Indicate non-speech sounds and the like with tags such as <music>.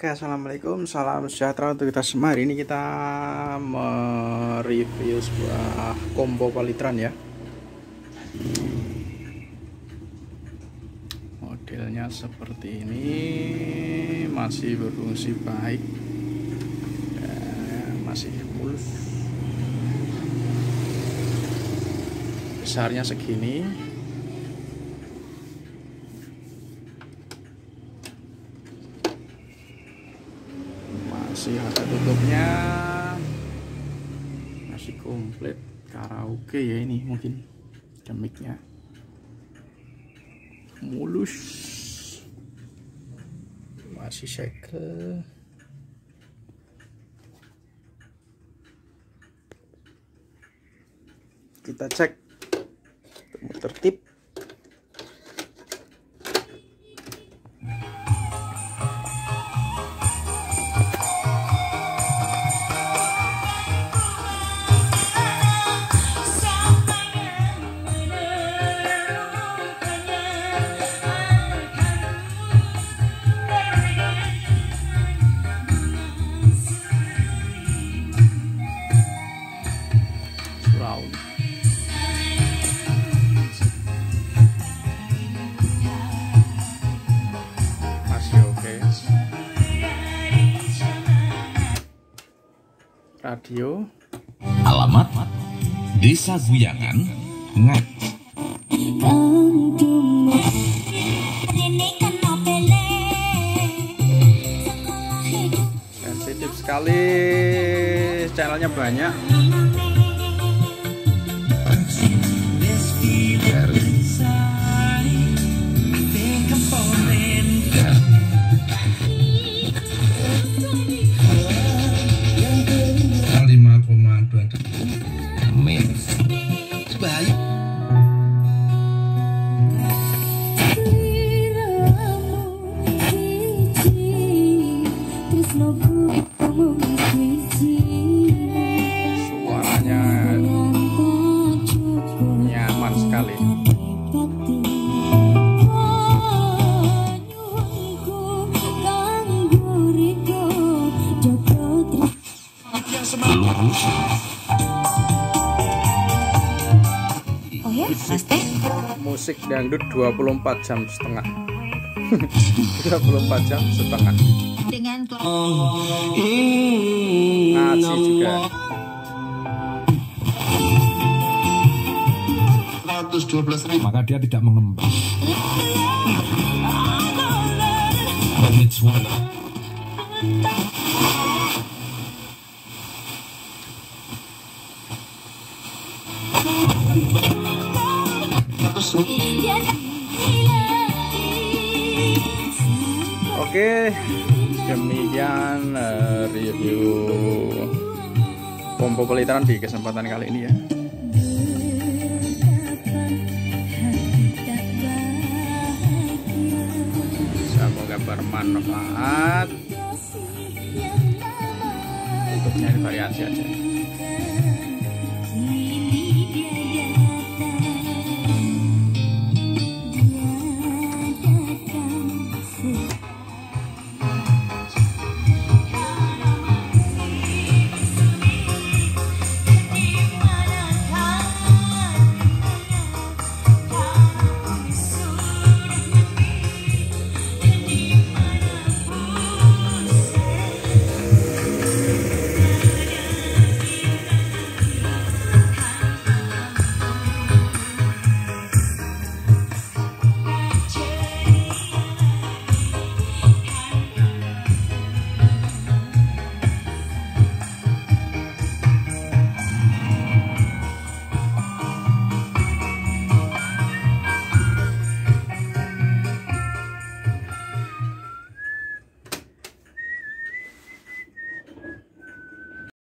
Oke assalamualaikum. Salam sejahtera untuk kita semua. Hari ini kita mereview sebuah combo palitran ya. Modelnya seperti ini. Masih berfungsi baik. Masih mulus besarnya segini ada tutupnya. Masih komplit. Karaoke ya ini mungkin demiknya mulus. Masih segel kita cek. Tertib radio. Alamat Desa Guyangan, Ngat. sensitif sekali. Channelnya banyak. Lima Baik. suaranya nyaman sekali Lurus. Mas Teh? musik dangdut 24 jam setengah <laughs> 24 jam setengah Dengan ngaji juga 112 ribu. Maka dia tidak mengembang. Menit Oke, demikian eh, review pompo pelitaran di kesempatan kali ini ya. Semoga bermanfaat. Untuk nyari variasi aja.